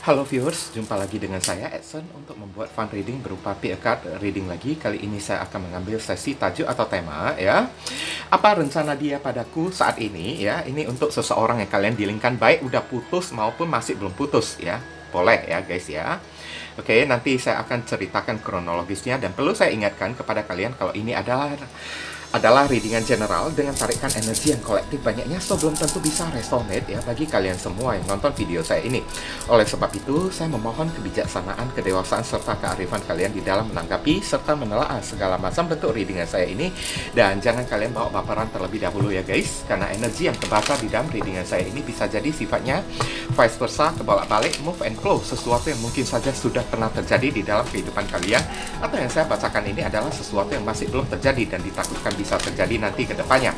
Halo viewers, jumpa lagi dengan saya Edson untuk membuat fun reading berupa PA card reading lagi. Kali ini saya akan mengambil sesi tajuk atau tema ya. Apa rencana dia padaku saat ini ya? Ini untuk seseorang yang kalian dilingkan baik udah putus maupun masih belum putus ya. Boleh ya guys ya. Oke, nanti saya akan ceritakan kronologisnya dan perlu saya ingatkan kepada kalian kalau ini adalah adalah readingan general dengan tarikan energi yang kolektif banyaknya. So belum tentu bisa resonate ya bagi kalian semua yang nonton video saya ini. Oleh sebab itu, saya memohon kebijaksanaan, kedewasaan serta kearifan kalian di dalam menanggapi serta menelaah segala macam bentuk readingan saya ini. Dan jangan kalian bawa baperan terlebih dahulu ya guys. Karena energi yang terbakar di dalam readingan saya ini bisa jadi sifatnya vice versa, kebolak-balik, move and flow sesuatu yang mungkin saja sudah pernah terjadi di dalam kehidupan kalian. Atau yang saya bacakan ini adalah sesuatu yang masih belum terjadi dan ditakutkan bisa terjadi nanti ke depannya.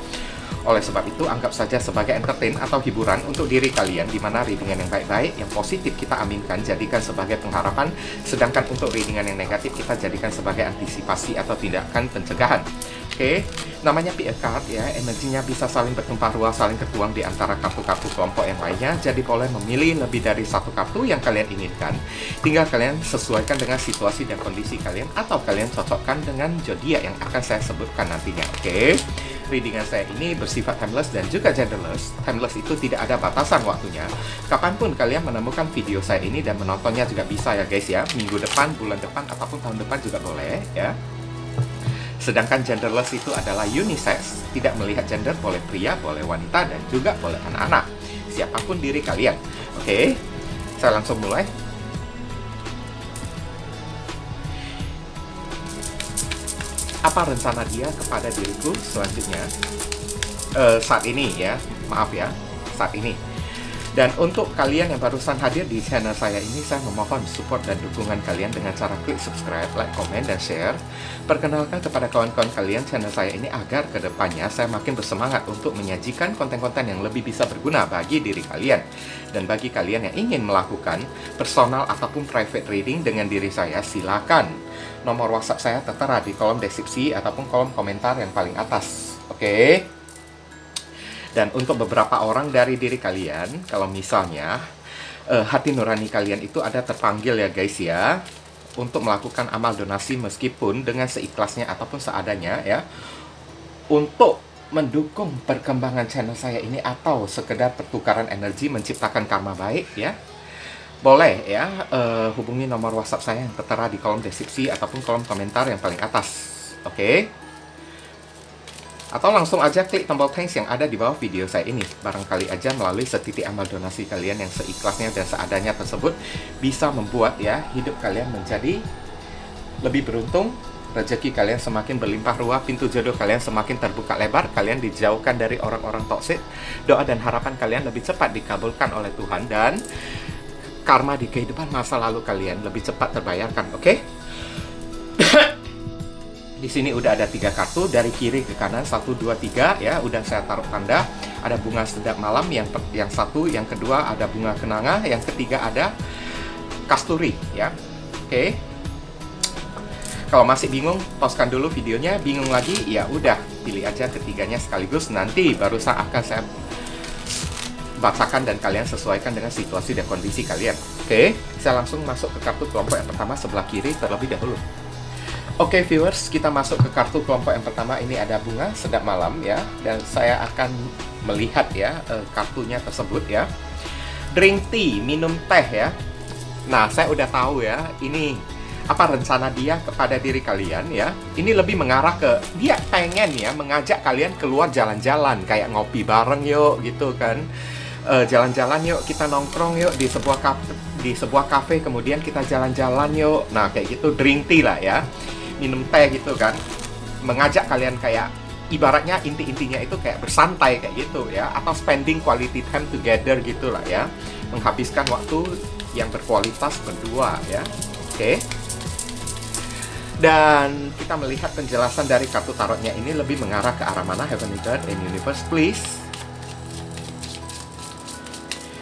Oleh sebab itu, anggap saja sebagai entertain atau hiburan untuk diri kalian di mana readingan yang baik-baik, yang positif kita aminkan, jadikan sebagai pengharapan, sedangkan untuk readingan yang negatif kita jadikan sebagai antisipasi atau tindakan pencegahan. Oke, okay. Namanya PA card ya, energinya bisa saling bertumpah ruah, saling tertuang di antara kartu-kartu kelompok yang lainnya, jadi boleh memilih lebih dari satu kartu yang kalian inginkan. Tinggal kalian sesuaikan dengan situasi dan kondisi kalian, atau kalian cocokkan dengan zodiak yang akan saya sebutkan nantinya, oke? Okay? readingan saya ini bersifat timeless dan juga genderless. Timeless itu tidak ada batasan waktunya. Kapan pun kalian menemukan video saya ini dan menontonnya juga bisa ya guys ya. Minggu depan, bulan depan, ataupun tahun depan juga boleh ya. Sedangkan genderless itu adalah unisex, tidak melihat gender, boleh pria, boleh wanita, dan juga boleh anak-anak. Siapa pun diri kalian. Oke, saya langsung mulai. apa rencana dia kepada diriku selanjutnya uh, saat ini ya maaf ya saat ini dan untuk kalian yang barusan hadir di channel saya ini, saya memohon support dan dukungan kalian dengan cara klik subscribe, like, komen, dan share. Perkenalkan kepada kawan-kawan kalian channel saya ini agar ke depannya saya makin bersemangat untuk menyajikan konten-konten yang lebih bisa berguna bagi diri kalian. Dan bagi kalian yang ingin melakukan personal ataupun private reading dengan diri saya, silakan. Nomor WhatsApp saya tertera di kolom deskripsi ataupun kolom komentar yang paling atas. Oke? Okay? Dan untuk beberapa orang dari diri kalian, kalau misalnya uh, hati nurani kalian itu ada terpanggil ya guys ya, untuk melakukan amal donasi meskipun dengan seikhlasnya ataupun seadanya ya, untuk mendukung perkembangan channel saya ini atau sekedar pertukaran energi menciptakan karma baik ya, boleh ya uh, hubungi nomor WhatsApp saya yang tertera di kolom deskripsi ataupun kolom komentar yang paling atas. Oke. Okay? Atau langsung aja klik tombol thanks yang ada di bawah video saya ini. Barangkali aja melalui setitik amal donasi kalian yang seikhlasnya dan seadanya tersebut bisa membuat ya hidup kalian menjadi lebih beruntung, rezeki kalian semakin berlimpah ruah, pintu jodoh kalian semakin terbuka lebar, kalian dijauhkan dari orang-orang toksik, doa dan harapan kalian lebih cepat dikabulkan oleh Tuhan dan karma di kehidupan masa lalu kalian lebih cepat terbayarkan, oke? Okay? Di sini udah ada tiga kartu dari kiri ke kanan satu dua tiga ya udah saya taruh tanda. Ada bunga sedap malam yang yang satu, yang kedua ada bunga kenanga, yang ketiga ada kasturi ya. Oke. Kalau masih bingung, poskan dulu videonya. Bingung lagi, ya udah pilih aja ketiganya sekaligus. Nanti baru saya akan saya bacakan dan kalian sesuaikan dengan situasi dan kondisi kalian. Oke, saya langsung masuk ke kartu kelompok yang pertama sebelah kiri terlebih dahulu. Oke okay, viewers, kita masuk ke kartu kelompok yang pertama. Ini ada bunga sedap malam ya, dan saya akan melihat ya uh, kartunya tersebut ya. Drink tea, minum teh ya. Nah, saya udah tahu ya, ini apa rencana dia kepada diri kalian ya. Ini lebih mengarah ke dia pengen ya mengajak kalian keluar jalan-jalan kayak ngopi bareng yuk gitu kan. Eh, jalan-jalan uh, yuk, kita nongkrong yuk di sebuah kafe di sebuah kafe kemudian kita jalan-jalan yuk. Nah, kayak gitu drink tea lah ya minum teh gitu kan mengajak kalian kayak ibaratnya inti-intinya itu kayak bersantai kayak gitu ya atau spending quality time together gitulah ya menghabiskan waktu yang berkualitas berdua ya. Oke. Dan kita melihat penjelasan dari kartu tarotnya ini lebih mengarah ke arah mana Heavenly God and Universe please.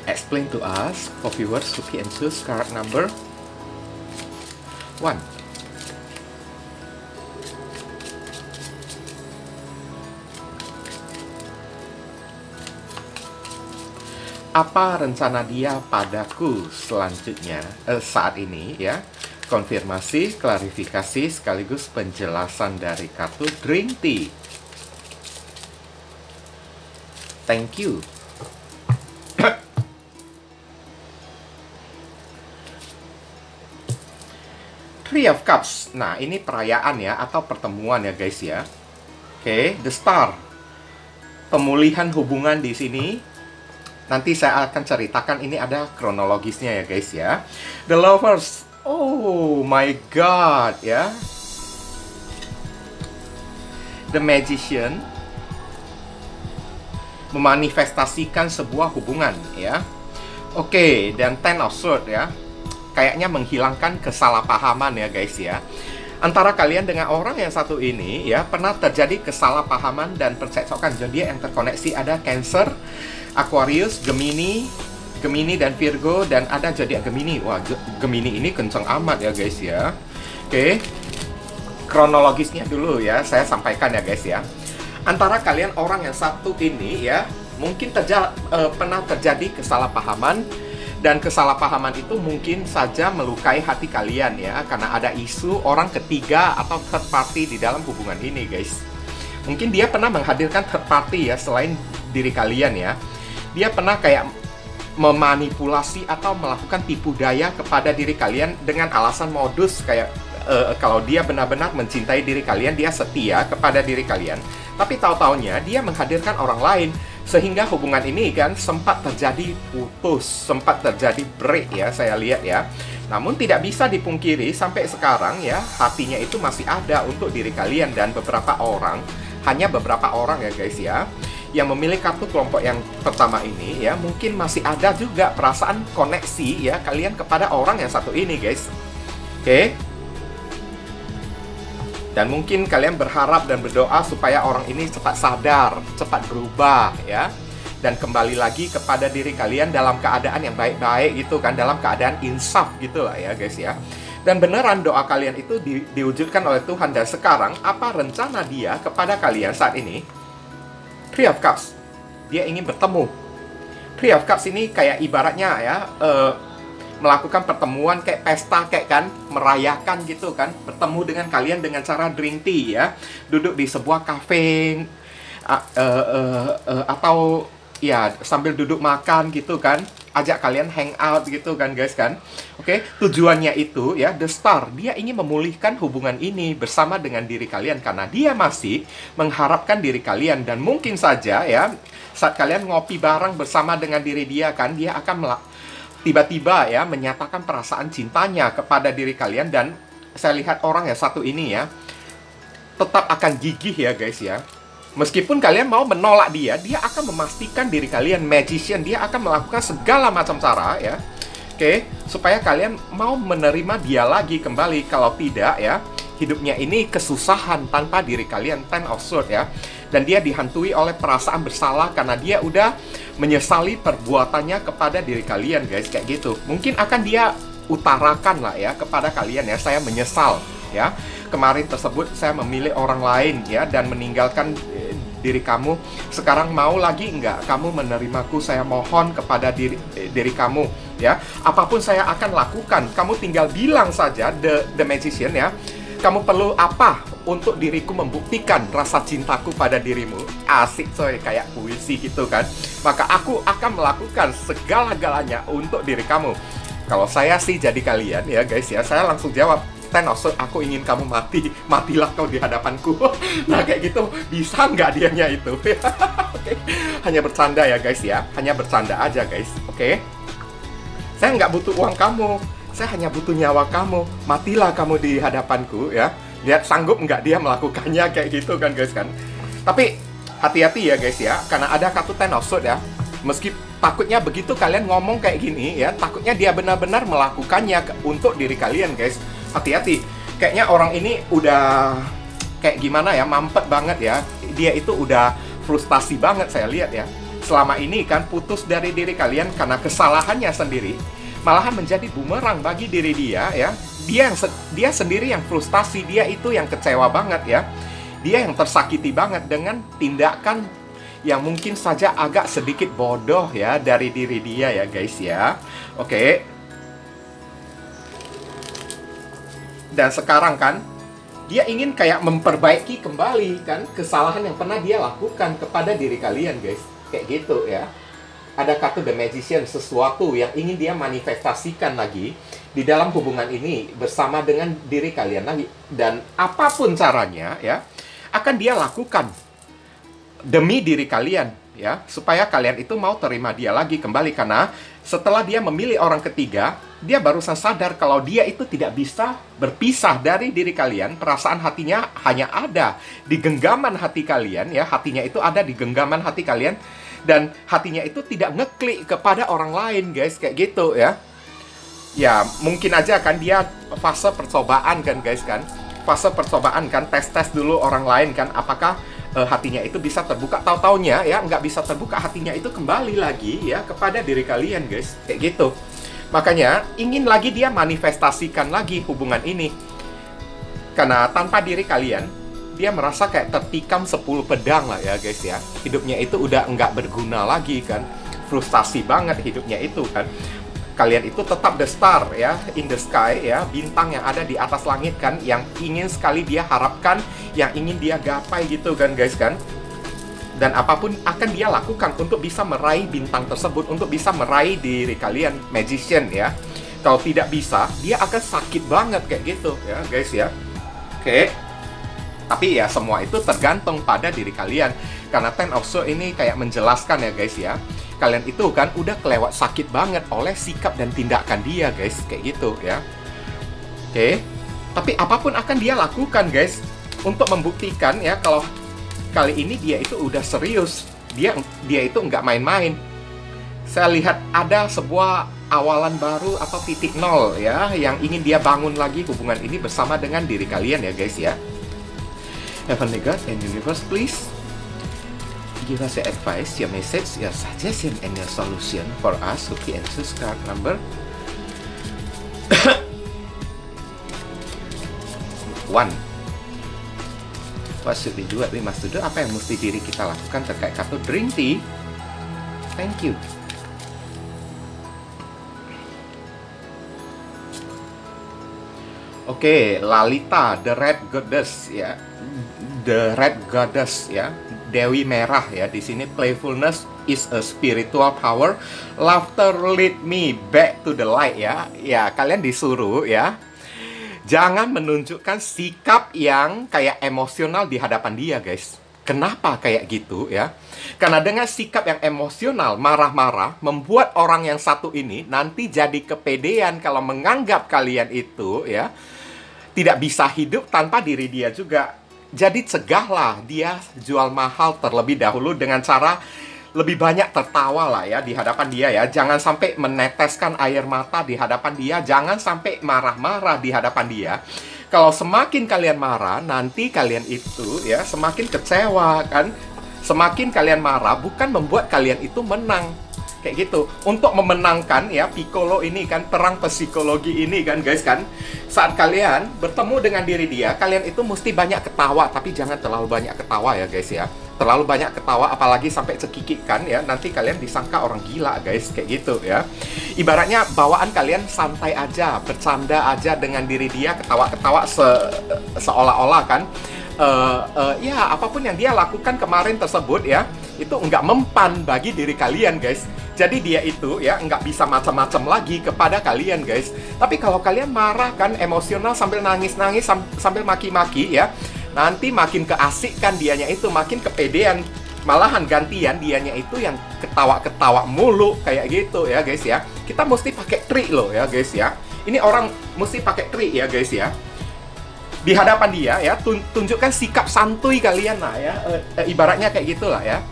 Explain to us for viewers who can choose card number one apa rencana dia padaku selanjutnya eh, saat ini ya konfirmasi klarifikasi sekaligus penjelasan dari kartu Dream Tea thank you Three of Cups. Nah, ini perayaan ya atau pertemuan ya guys ya. Oke, okay, the star. Pemulihan hubungan di sini. Nanti saya akan ceritakan ini ada kronologisnya ya guys ya. The lovers. Oh my god ya. The magician memanifestasikan sebuah hubungan ya. Oke, dan Ten of Swords ya kayaknya menghilangkan kesalahpahaman ya guys ya. Antara kalian dengan orang yang satu ini ya pernah terjadi kesalahpahaman dan percekcokan zodiak yang terkoneksi ada Cancer, Aquarius, Gemini, Gemini dan Virgo dan ada zodiak Gemini. Wah, Gemini ini kenceng amat ya guys ya. Oke. Kronologisnya dulu ya, saya sampaikan ya guys ya. Antara kalian orang yang satu ini ya, mungkin terja uh, pernah terjadi kesalahpahaman dan kesalahpahaman itu mungkin saja melukai hati kalian ya karena ada isu orang ketiga atau third party di dalam hubungan ini guys mungkin dia pernah menghadirkan third party ya selain diri kalian ya dia pernah kayak memanipulasi atau melakukan tipu daya kepada diri kalian dengan alasan modus kayak uh, kalau dia benar-benar mencintai diri kalian dia setia kepada diri kalian. Tapi tahu-taunya dia menghadirkan orang lain. Sehingga hubungan ini kan sempat terjadi putus, sempat terjadi break ya saya lihat ya. Namun tidak bisa dipungkiri sampai sekarang ya hatinya itu masih ada untuk diri kalian dan beberapa orang, hanya beberapa orang ya guys ya yang memilih kartu kelompok yang pertama ini ya mungkin masih ada juga perasaan koneksi ya kalian kepada orang yang satu ini guys. Oke. Dan mungkin kalian berharap dan berdoa supaya orang ini cepat sadar, cepat berubah ya. Dan kembali lagi kepada diri kalian dalam keadaan yang baik-baik gitu kan, dalam keadaan insaf gitu lah ya guys ya. Dan beneran doa kalian itu di, diwujudkan oleh Tuhan dan sekarang apa rencana dia kepada kalian saat ini? Three of Cups. Dia ingin bertemu. Three of Cups ini kayak ibaratnya ya, uh, melakukan pertemuan kayak pesta kayak kan merayakan gitu kan bertemu dengan kalian dengan cara drink tea ya duduk di sebuah kafe uh, uh, uh, uh, atau ya sambil duduk makan gitu kan ajak kalian hang out gitu kan guys kan oke okay? tujuannya itu ya the star dia ingin memulihkan hubungan ini bersama dengan diri kalian karena dia masih mengharapkan diri kalian dan mungkin saja ya saat kalian ngopi bareng bersama dengan diri dia kan dia akan tiba-tiba ya menyatakan perasaan cintanya kepada diri kalian dan saya lihat orang yang satu ini ya tetap akan gigih ya guys ya. Meskipun kalian mau menolak dia, dia akan memastikan diri kalian magician, dia akan melakukan segala macam cara ya. Oke, supaya kalian mau menerima dia lagi kembali. Kalau tidak ya, hidupnya ini kesusahan tanpa diri kalian. Ten of Swords ya dan dia dihantui oleh perasaan bersalah karena dia udah menyesali perbuatannya kepada diri kalian guys kayak gitu mungkin akan dia utarakan lah ya kepada kalian ya saya menyesal ya kemarin tersebut saya memilih orang lain ya dan meninggalkan eh, diri kamu sekarang mau lagi enggak kamu menerimaku saya mohon kepada diri eh, diri kamu ya apa pun saya akan lakukan kamu tinggal bilang saja the the magician ya kamu perlu apa untuk diriku membuktikan rasa cintaku pada dirimu? Asik coy, kayak puisi gitu kan. Maka aku akan melakukan segala-galanya untuk diri kamu. Kalau saya sih jadi kalian ya guys ya, saya langsung jawab, Ten aku ingin kamu mati, matilah kau di hadapanku. nah kayak gitu, bisa nggak dianya itu? okay. Hanya bercanda ya guys ya, hanya bercanda aja guys, oke? Okay? Saya nggak butuh uang kamu, saya hanya butuh nyawa kamu, matilah kamu di hadapanku ya. Lihat sanggup nggak dia melakukannya kayak gitu kan guys kan. Tapi hati-hati ya guys ya, karena ada kartu sword ya. Meski takutnya begitu kalian ngomong kayak gini ya, takutnya dia benar-benar melakukannya untuk diri kalian guys. Hati-hati. Kayaknya orang ini udah kayak gimana ya, mampet banget ya. Dia itu udah frustasi banget saya lihat ya. Selama ini kan putus dari diri kalian karena kesalahannya sendiri malahan menjadi bumerang bagi diri dia ya. Dia yang dia sendiri yang frustasi, dia itu yang kecewa banget ya. Dia yang tersakiti banget dengan tindakan yang mungkin saja agak sedikit bodoh ya dari diri dia ya guys ya. Oke. Dan sekarang kan dia ingin kayak memperbaiki kembali kan kesalahan yang pernah dia lakukan kepada diri kalian guys. Kayak gitu ya. Ada kata the magician sesuatu yang ingin dia manifestasikan lagi di dalam hubungan ini bersama dengan diri kalian lagi dan apa pun caranya ya akan dia lakukan demi diri kalian ya supaya kalian itu mau terima dia lagi kembali karena setelah dia memilih orang ketiga dia barusan sadar kalau dia itu tidak bisa berpisah dari diri kalian. Perasaan hatinya hanya ada di genggaman hati kalian ya. Hatinya itu ada di genggaman hati kalian. Dan hatinya itu tidak ngeklik kepada orang lain guys. Kayak gitu ya. Ya mungkin aja kan dia fase percobaan kan guys kan. Fase percobaan kan tes tes dulu orang lain kan. Apakah uh, hatinya itu bisa terbuka? Tahu taunya ya nggak bisa terbuka hatinya itu kembali lagi ya kepada diri kalian guys. Kayak gitu makanya ingin lagi dia manifestasikan lagi hubungan ini. Karena tanpa diri kalian dia merasa kayak tertikam 10 pedang lah ya guys ya. Hidupnya itu udah nggak berguna lagi kan. Frustasi banget hidupnya itu kan. Kalian itu tetap the star ya in the sky ya bintang yang ada di atas langit kan. Yang ingin sekali dia harapkan yang ingin dia gapai gitu kan guys kan dan apa pun akan dia lakukan untuk bisa meraih bintang tersebut untuk bisa meraih diri kalian magician ya. Kalau tidak bisa dia akan sakit banget kayak gitu ya guys ya. Oke. Tapi ya semua itu tergantung pada diri kalian. Karena Ten of Swords ini kayak menjelaskan ya guys ya. Kalian itu kan udah kelewat sakit banget oleh sikap dan tindakan dia guys kayak gitu ya. Oke. Okay. tapi apa pun akan dia lakukan guys untuk membuktikan ya kalau kali ini dia itu udah serius. Dia dia itu nggak main-main. Saya lihat ada sebuah awalan baru atau titik nol ya yang ingin dia bangun lagi hubungan ini bersama dengan diri kalian ya guys ya. Heavenly God and Universe please. Give us your advice, your message, your suggestion, and your solution for us. Who can answers card number. One. What should we do? We must do. Apa yang mesti diri kita lakukan terkait kartu drink tea? Thank you. Oke, okay, Lalita, the Red Goddess ya, the Red Goddess ya, Dewi Merah ya. Di sini playfulness is a spiritual power. Laughter lead me back to the light ya. Ya, kalian disuruh ya. Jangan menunjukkan sikap yang kayak emosional di hadapan dia, guys. Kenapa kayak gitu ya? Karena dengan sikap yang emosional, marah-marah, membuat orang yang satu ini nanti jadi kepedean kalau menganggap kalian itu ya tidak bisa hidup tanpa diri dia juga jadi cegahlah dia jual mahal terlebih dahulu dengan cara lebih banyak tertawa lah ya di hadapan dia ya. Jangan sampai meneteskan air mata di hadapan dia, jangan sampai marah-marah di hadapan dia. Kalau semakin kalian marah, nanti kalian itu ya semakin kecewa kan. Semakin kalian marah bukan membuat kalian itu menang, kayak gitu. Untuk memenangkan ya Piccolo ini kan perang psikologi ini kan guys kan. Saat kalian bertemu dengan diri dia kalian itu mesti banyak ketawa. Tapi jangan terlalu banyak ketawa ya guys ya. Terlalu banyak ketawa apalagi sampai cekikik kan ya. Nanti kalian disangka orang gila guys kayak gitu ya. Ibaratnya bawaan kalian santai aja bercanda aja dengan diri dia ketawa-ketawa se seolah-olah kan uh, ya apa pun yang dia lakukan kemarin tersebut ya itu nggak mempan bagi diri kalian guys jadi dia itu ya nggak bisa macam-macam lagi kepada kalian guys. Tapi kalau kalian marah kan emosional sambil nangis-nangis sambil maki-maki ya, nanti makin keasikan dianya itu makin kepedean. Malahan gantian dianya itu yang ketawa-ketawa mulu kayak gitu ya guys ya. Kita mesti pakai trik loh ya guys ya. Ini orang mesti pakai trik ya guys ya di hadapan dia ya tunjukkan sikap santuy kalian lah ya. E, e, ibaratnya kayak gitulah ya.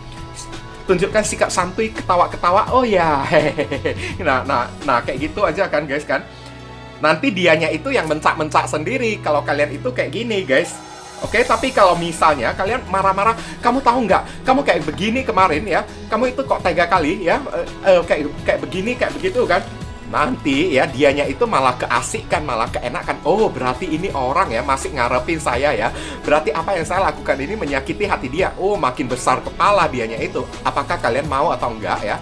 Tunjukkan sikap santuy ketawa-ketawa oh ya nah nah nah kayak gitu aja kan guys kan. Nanti dianya itu yang mencak-mencak sendiri. Kalau kalian itu kayak gini guys. Oke, tapi kalau misalnya kalian marah-marah, kamu tahu nggak? Kamu kayak begini kemarin ya, kamu itu kok tega kali ya, uh, uh, kayak kayak begini, kayak begitu kan? Nanti ya dianya itu malah keasikan, malah keenakan. Oh, berarti ini orang ya masih ngarepin saya ya. Berarti apa yang saya lakukan ini menyakiti hati dia. Oh, makin besar kepala dianya itu. Apakah kalian mau atau enggak ya?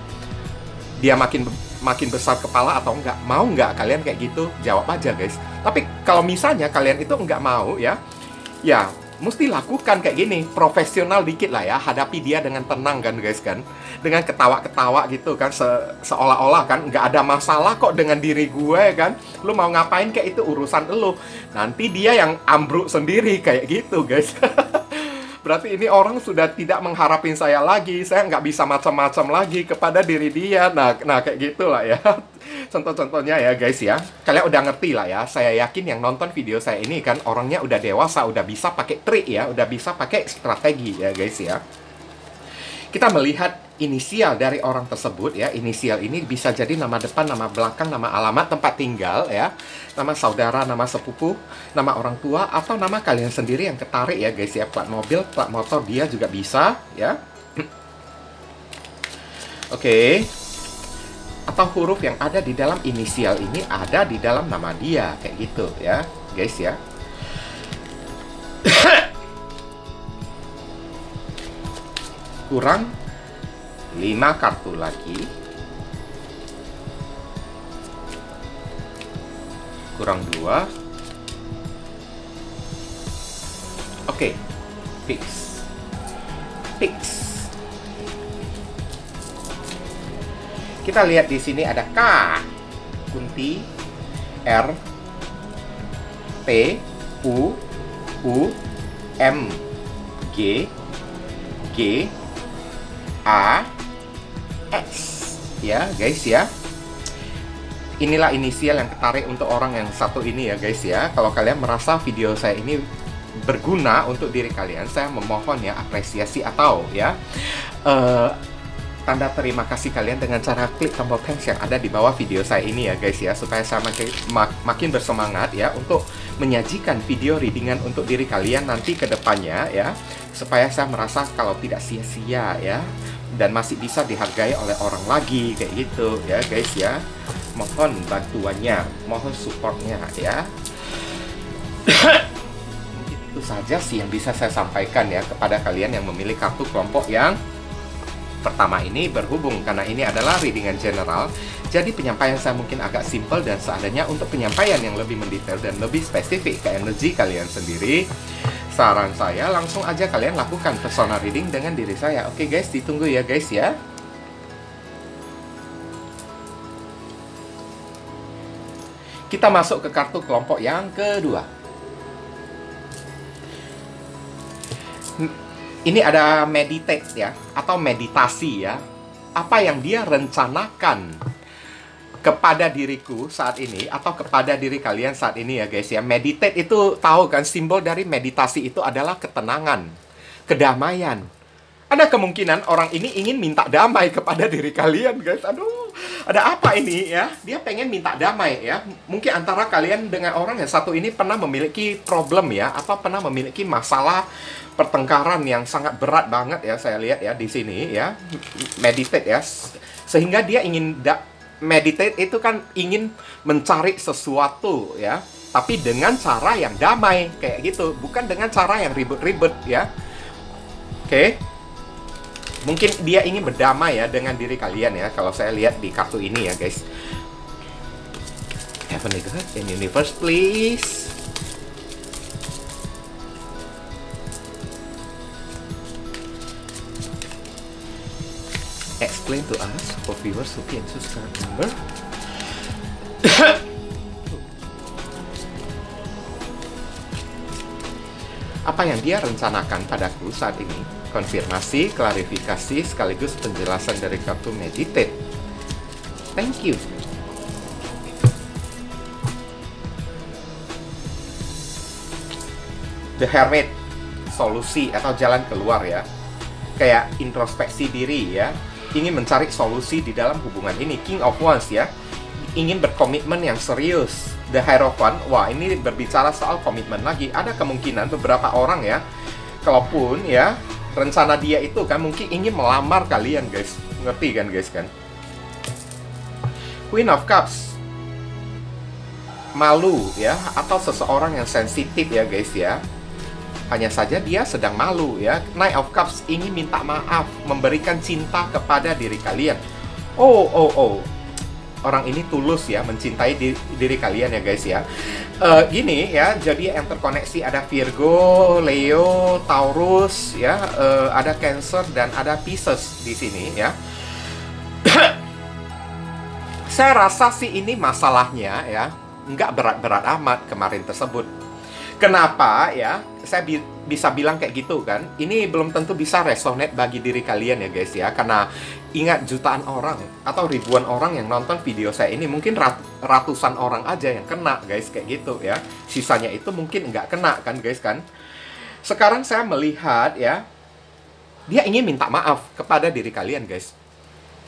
Dia makin makin besar kepala atau enggak? Mau enggak kalian kayak gitu? Jawab aja, guys. Tapi kalau misalnya kalian itu enggak mau ya, ya mesti lakukan kayak gini. Profesional dikit lah ya. Hadapi dia dengan tenang kan guys kan? Dengan ketawa-ketawa gitu kan. Se seolah-olah kan nggak ada masalah kok dengan diri gue kan. Lu mau ngapain kayak itu urusan lu. Nanti dia yang ambruk sendiri kayak gitu guys berarti ini orang sudah tidak mengharapin saya lagi saya nggak bisa macam-macam lagi kepada diri dia nah nah kayak gitulah ya contoh-contohnya ya guys ya. Kalian udah ngerti lah ya. Saya yakin yang nonton video saya ini kan orangnya udah dewasa, udah bisa pakai trik ya, udah bisa pakai strategi ya guys ya. Kita melihat inisial dari orang tersebut ya. Inisial ini bisa jadi nama depan, nama belakang, nama alamat tempat tinggal ya. Nama saudara, nama sepupu, nama orang tua atau nama kalian sendiri yang ketarik ya guys ya. Plat mobil, plat motor dia juga bisa ya. Oke. Okay atau huruf yang ada di dalam inisial ini ada di dalam nama dia kayak gitu ya guys ya kurang 5 kartu lagi. Kurang 2 oke okay. fix. Fix. Kita lihat di sini ada K, Kunti, R, P, U, U, M, G, G, A, X. Ya, guys ya. Inilah inisial yang ketarik untuk orang yang satu ini ya, guys ya. Kalau kalian merasa video saya ini berguna untuk diri kalian, saya memohon ya apresiasi atau ya uh, tanda terima kasih kalian dengan cara klik tombol thanks yang ada di bawah video saya ini ya guys ya supaya saya makin, mak makin bersemangat ya untuk menyajikan video readingan untuk diri kalian nanti ke depannya ya supaya saya merasa kalau tidak sia-sia ya dan masih bisa dihargai oleh orang lagi kayak gitu ya guys ya. Mohon bantuannya mohon supportnya ya. Itu saja sih yang bisa saya sampaikan ya kepada kalian yang memilih kartu kelompok yang pertama ini berhubung karena ini adalah readingan general. Jadi penyampaian saya mungkin agak simple dan seadanya untuk penyampaian yang lebih mendetail dan lebih spesifik ke energi kalian sendiri saran saya langsung aja kalian lakukan personal reading dengan diri saya. Oke guys ditunggu ya guys ya. Kita masuk ke kartu kelompok yang kedua. Ini ada meditate ya atau meditasi ya. Apa yang dia rencanakan kepada diriku saat ini atau kepada diri kalian saat ini ya guys ya. Meditate itu tahu kan simbol dari meditasi itu adalah ketenangan, kedamaian. Ada kemungkinan orang ini ingin minta damai kepada diri kalian guys. Aduh, ada apa ini ya? Dia pengen minta damai ya. Mungkin antara kalian dengan orang yang satu ini pernah memiliki problem ya atau pernah memiliki masalah pertengkaran yang sangat berat banget ya saya lihat ya di sini ya meditate ya sehingga dia ingin da meditate itu kan ingin mencari sesuatu ya. Tapi dengan cara yang damai kayak gitu. Bukan dengan cara yang ribet-ribet ya. Oke. Mungkin dia ingin berdamai ya dengan diri kalian ya. Kalau saya lihat di kartu ini ya guys. Heavenly God in universe please explain to us for viewers who can subscribe member apa yang dia rencanakan padaku saat ini? Konfirmasi, klarifikasi sekaligus penjelasan dari kartu meditate. Thank you. The Hermit solusi atau jalan keluar ya. Kayak introspeksi diri ya ingin mencari solusi di dalam hubungan ini. King of Wands ya, ingin berkomitmen yang serius. The Hierophant, wah ini berbicara soal komitmen lagi. Ada kemungkinan beberapa orang ya, kalaupun ya rencana dia itu kan mungkin ingin melamar kalian guys. Ngerti kan guys kan? Queen of Cups, malu ya atau seseorang yang sensitif ya guys ya hanya saja dia sedang malu ya. Knight of Cups ingin minta maaf memberikan cinta kepada diri kalian. Oh oh oh. Orang ini tulus ya mencintai diri, diri kalian ya guys ya. Uh, gini ya jadi yang terkoneksi ada Virgo Leo Taurus ya. Uh, ada Cancer dan ada Pisces di sini ya. Saya rasa sih ini masalahnya ya. Nggak berat-berat amat kemarin tersebut. Kenapa ya? Saya bi bisa bilang kayak gitu kan. Ini belum tentu bisa resonate bagi diri kalian ya guys ya. Karena ingat jutaan orang atau ribuan orang yang nonton video saya ini mungkin rat ratusan orang aja yang kena guys kayak gitu ya. Sisanya itu mungkin nggak kena kan guys kan. Sekarang saya melihat ya dia ingin minta maaf kepada diri kalian guys.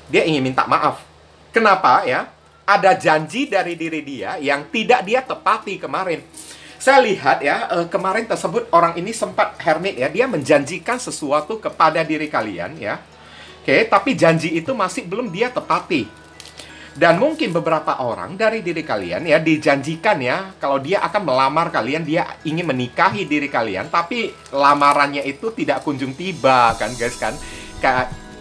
Dia ingin minta maaf Kenapa ya? Ada janji dari diri dia yang tidak dia tepati kemarin. Saya lihat ya, eh, kemarin tersebut orang ini sempat hermit ya, dia menjanjikan sesuatu kepada diri kalian ya. Oke, tapi janji itu masih belum dia tepati. Dan mungkin beberapa orang dari diri kalian ya dijanjikan ya kalau dia akan melamar kalian, dia ingin menikahi diri kalian, tapi lamarannya itu tidak kunjung tiba kan guys kan.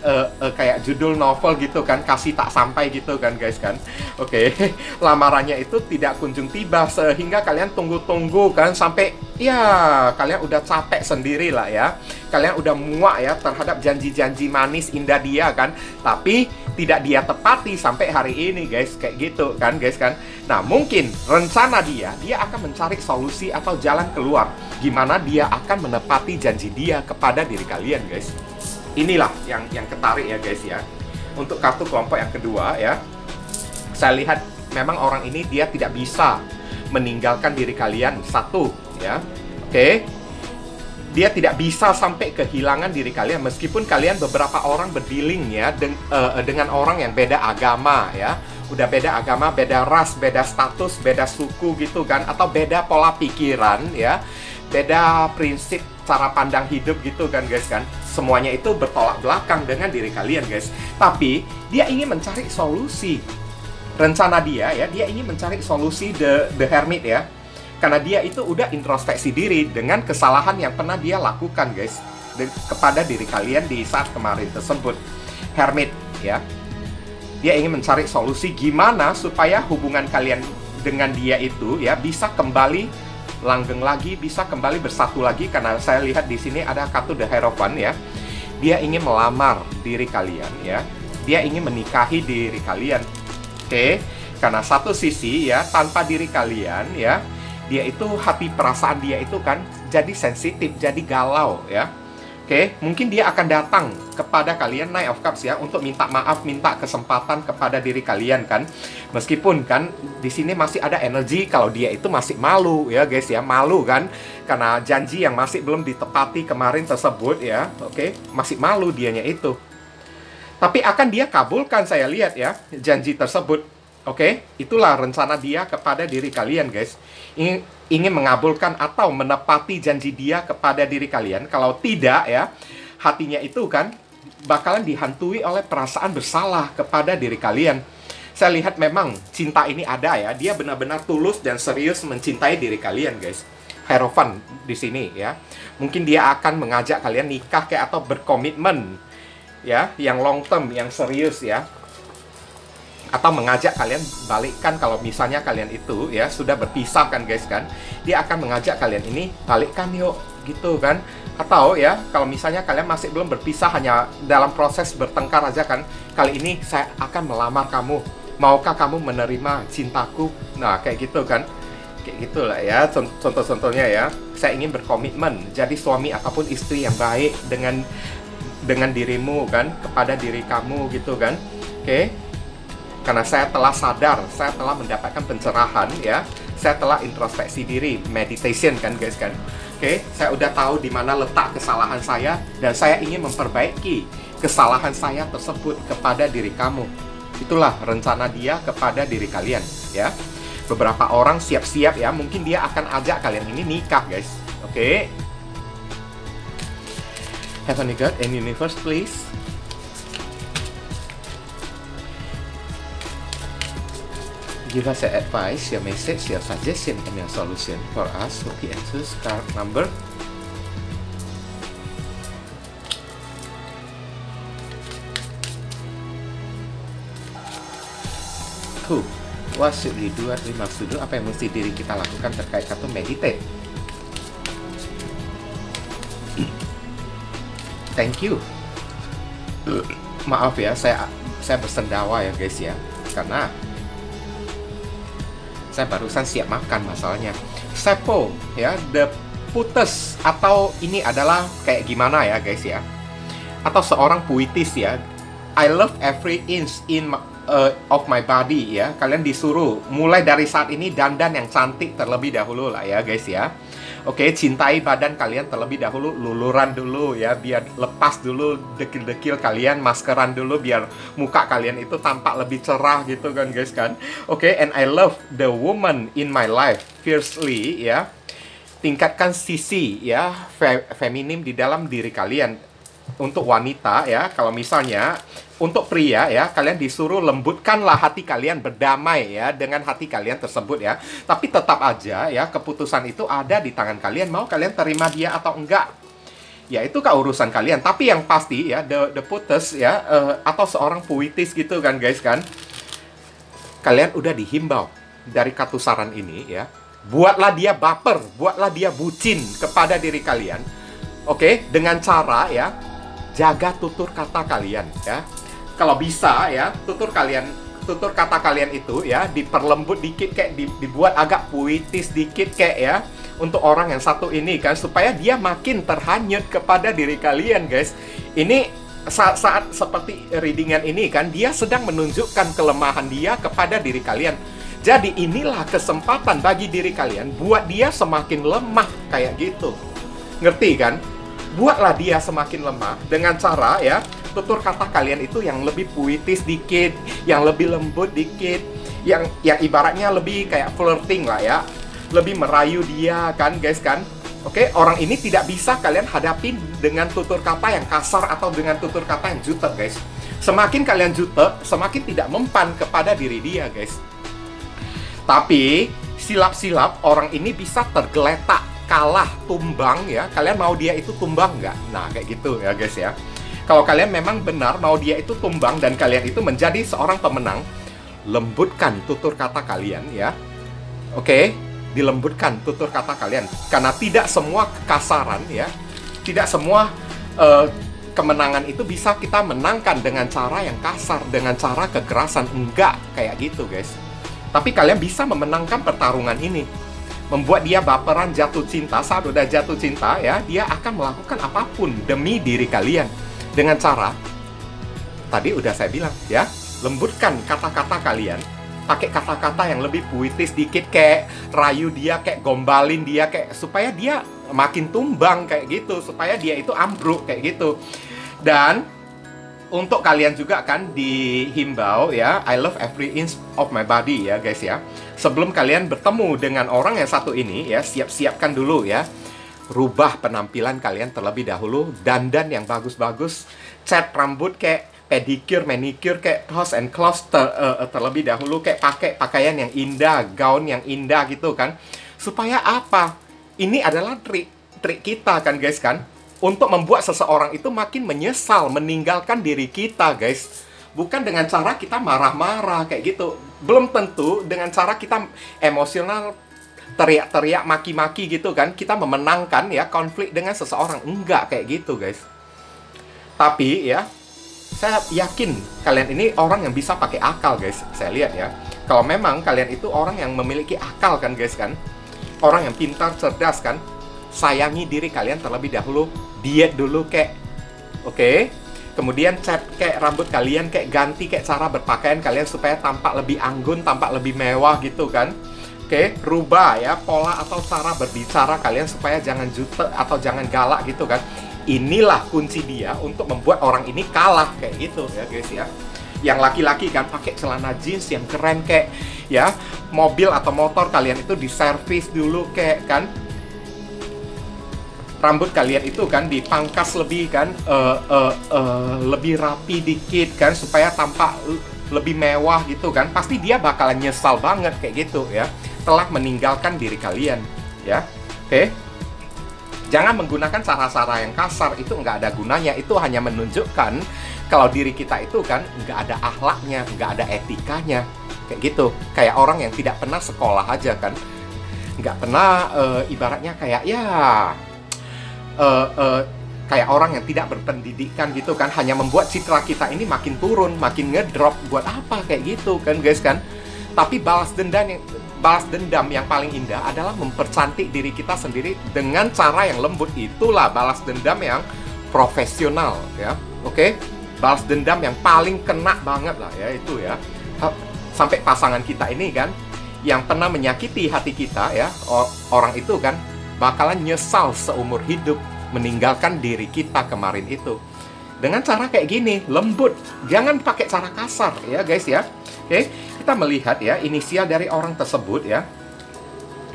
Uh, uh, kayak judul novel gitu kan kasih tak sampai gitu kan guys kan. Oke okay. lamarannya itu tidak kunjung tiba sehingga kalian tunggu-tunggu kan sampai ya kalian udah capek sendiri lah ya. Kalian udah muak ya terhadap janji-janji manis indah dia kan. Tapi tidak dia tepati sampai hari ini guys kayak gitu kan guys kan. Nah mungkin rencana dia dia akan mencari solusi atau jalan keluar gimana dia akan menepati janji dia kepada diri kalian guys inilah yang yang ketarik ya guys ya. Untuk kartu kelompok yang kedua ya, saya lihat memang orang ini dia tidak bisa meninggalkan diri kalian satu ya. Oke. Dia tidak bisa sampai kehilangan diri kalian meskipun kalian beberapa orang berdealing ya deng, uh, dengan orang yang beda agama ya. Udah beda agama, beda ras, beda status, beda suku gitu kan atau beda pola pikiran ya. Beda prinsip cara pandang hidup gitu kan guys kan semuanya itu bertolak belakang dengan diri kalian guys. Tapi dia ingin mencari solusi. Rencana dia ya dia ingin mencari solusi the the hermit ya. Karena dia itu udah introspeksi diri dengan kesalahan yang pernah dia lakukan guys kepada diri kalian di saat kemarin tersebut. Hermit ya. Dia ingin mencari solusi gimana supaya hubungan kalian dengan dia itu ya bisa kembali langgeng lagi, bisa kembali bersatu lagi karena saya lihat di sini ada kartu The Hierophant ya. Dia ingin melamar diri kalian ya. Dia ingin menikahi diri kalian. Oke, karena satu sisi ya tanpa diri kalian ya, dia itu hati perasaan dia itu kan jadi sensitif, jadi galau ya Oke, mungkin dia akan datang kepada kalian Knight of Cups ya untuk minta maaf, minta kesempatan kepada diri kalian kan. Meskipun kan di sini masih ada energi kalau dia itu masih malu ya guys ya, malu kan karena janji yang masih belum ditepati kemarin tersebut ya. Oke, masih malu dianya itu. Tapi akan dia kabulkan saya lihat ya janji tersebut. Oke, itulah rencana dia kepada diri kalian guys. Ingin mengabulkan atau menepati janji dia kepada diri kalian. Kalau tidak ya, hatinya itu kan bakalan dihantui oleh perasaan bersalah kepada diri kalian. Saya lihat memang cinta ini ada ya. Dia benar-benar tulus dan serius mencintai diri kalian, guys. Hierophant di sini ya. Mungkin dia akan mengajak kalian nikah kayak atau berkomitmen ya, yang long term, yang serius ya atau mengajak kalian balikkan kalau misalnya kalian itu ya sudah berpisah kan guys kan? Dia akan mengajak kalian ini balikkan yuk gitu kan? Atau ya kalau misalnya kalian masih belum berpisah hanya dalam proses bertengkar aja kan kali ini saya akan melamar kamu. Maukah kamu menerima cintaku? Nah kayak gitu kan? Kayak gitulah ya contoh-contohnya ya. Saya ingin berkomitmen jadi suami ataupun istri yang baik dengan dengan dirimu kan kepada diri kamu gitu kan? Oke? okay? Karena saya telah sadar, saya telah mendapatkan pencerahan ya. Saya telah introspeksi diri, meditation kan guys kan. Oke, saya udah tahu di mana letak kesalahan saya dan saya ingin memperbaiki kesalahan saya tersebut kepada diri kamu. Itulah rencana dia kepada diri kalian ya. Beberapa orang siap-siap ya, mungkin dia akan ajak kalian ini nikah guys. Oke. Okay? Heavenly God and Universe please give us your advice, your message, your suggestion, and your solution for us. Hope answers card number two. What should we do? We must do. Apa yang mesti diri kita lakukan terkait satu meditate? Thank you. Maaf ya, saya saya bersendawa ya guys ya, karena saya barusan siap makan masalahnya. Sepo ya, the putus atau ini adalah kayak gimana ya guys ya? Atau seorang puitis ya. I love every inch in my, uh, of my body ya. Kalian disuruh mulai dari saat ini dandan yang cantik terlebih dahulu lah ya guys ya. Oke, cintai badan kalian terlebih dahulu, luluran dulu ya, biar lepas dulu dekil-dekil kalian, maskeran dulu biar muka kalian itu tampak lebih cerah gitu kan guys kan. Oke, and I love the woman in my life fiercely ya. Tingkatkan sisi ya fe feminim di dalam diri kalian untuk wanita ya. Kalau misalnya untuk pria ya, kalian disuruh lembutkanlah hati kalian berdamai ya dengan hati kalian tersebut ya. Tapi tetap aja ya keputusan itu ada di tangan kalian mau kalian terima dia atau enggak. Ya itu kah urusan kalian. Tapi yang pasti ya the the putus ya uh, atau seorang puitis gitu kan guys kan. Kalian udah dihimbau dari katusaran ini ya. Buatlah dia baper, buatlah dia bucin kepada diri kalian. Oke, okay? dengan cara ya jaga tutur kata kalian ya kalau bisa ya tutur kalian tutur kata kalian itu ya diperlembut dikit kayak dibuat agak puitis dikit kayak ya untuk orang yang satu ini kan supaya dia makin terhanyut kepada diri kalian guys. Ini saat, saat seperti readingan ini kan dia sedang menunjukkan kelemahan dia kepada diri kalian. Jadi inilah kesempatan bagi diri kalian buat dia semakin lemah kayak gitu. Ngerti kan? Buatlah dia semakin lemah dengan cara ya tutur kata kalian itu yang lebih puitis dikit, yang lebih lembut dikit, yang yang ibaratnya lebih kayak flirting lah ya, lebih merayu dia kan guys kan. Oke, orang ini tidak bisa kalian hadapi dengan tutur kata yang kasar atau dengan tutur kata yang jutek guys. Semakin kalian jutek, semakin tidak mempan kepada diri dia guys. Tapi silap-silap orang ini bisa tergeletak kalah tumbang ya kalian mau dia itu tumbang nggak nah kayak gitu ya guys ya kalau kalian memang benar mau dia itu tumbang dan kalian itu menjadi seorang pemenang, lembutkan tutur kata kalian ya. Oke, okay? dilembutkan tutur kata kalian karena tidak semua kekasaran ya, tidak semua uh, kemenangan itu bisa kita menangkan dengan cara yang kasar, dengan cara kekerasan. Enggak kayak gitu, guys. Tapi kalian bisa memenangkan pertarungan ini. Membuat dia baperan jatuh cinta, saat udah jatuh cinta ya, dia akan melakukan apa pun demi diri kalian dengan cara tadi udah saya bilang ya, lembutkan kata-kata kalian, pakai kata-kata yang lebih puitis dikit kayak rayu dia, kayak gombalin dia kayak supaya dia makin tumbang kayak gitu, supaya dia itu ambruk kayak gitu. Dan untuk kalian juga kan dihimbau ya, I love every inch of my body ya guys ya. Sebelum kalian bertemu dengan orang yang satu ini ya, siap-siapkan dulu ya rubah penampilan kalian terlebih dahulu dandan yang bagus-bagus cat rambut kayak pedicure, manicure kayak toss and close ter, uh, terlebih dahulu kayak pakai pakaian yang indah, gaun yang indah gitu kan. Supaya apa? Ini adalah trik trik kita kan guys kan untuk membuat seseorang itu makin menyesal meninggalkan diri kita guys. Bukan dengan cara kita marah-marah kayak gitu. Belum tentu dengan cara kita emosional teriak-teriak maki-maki gitu kan kita memenangkan ya konflik dengan seseorang. Enggak kayak gitu guys. Tapi ya saya yakin kalian ini orang yang bisa pakai akal guys. Saya lihat ya kalau memang kalian itu orang yang memiliki akal kan guys kan? Orang yang pintar cerdas kan? Sayangi diri kalian terlebih dahulu diet dulu kayak oke? Okay? kemudian cat kayak rambut kalian kayak ganti kayak cara berpakaian kalian supaya tampak lebih anggun tampak lebih mewah gitu kan Oke, rubah ya pola atau cara berbicara kalian supaya jangan jute atau jangan galak gitu kan. Inilah kunci dia untuk membuat orang ini kalah kayak gitu ya guys ya. Yang laki-laki kan pakai celana jeans yang keren kayak ya, mobil atau motor kalian itu diservis dulu kayak kan. Rambut kalian itu kan dipangkas lebih kan uh, uh, uh, lebih rapi dikit kan supaya tampak lebih mewah gitu kan, pasti dia bakalan nyesal banget kayak gitu ya, telah meninggalkan diri kalian ya. Oke. Jangan menggunakan cara-cara yang kasar, itu nggak ada gunanya, itu hanya menunjukkan kalau diri kita itu kan nggak ada akhlaknya, nggak ada etikanya, kayak gitu. Kayak orang yang tidak pernah sekolah aja kan, nggak pernah uh, ibaratnya kayak ya uh, uh, kayak orang yang tidak berpendidikan gitu kan hanya membuat citra kita ini makin turun makin ngedrop buat apa kayak gitu kan guys kan tapi balas dendam yang balas dendam yang paling indah adalah mempercantik diri kita sendiri dengan cara yang lembut itulah balas dendam yang profesional ya oke okay? balas dendam yang paling kena banget lah ya itu ya sampai pasangan kita ini kan yang pernah menyakiti hati kita ya orang itu kan bakalan nyesal seumur hidup meninggalkan diri kita kemarin itu. Dengan cara kayak gini, lembut. Jangan pakai cara kasar ya guys ya. Oke, kita melihat ya inisial dari orang tersebut ya.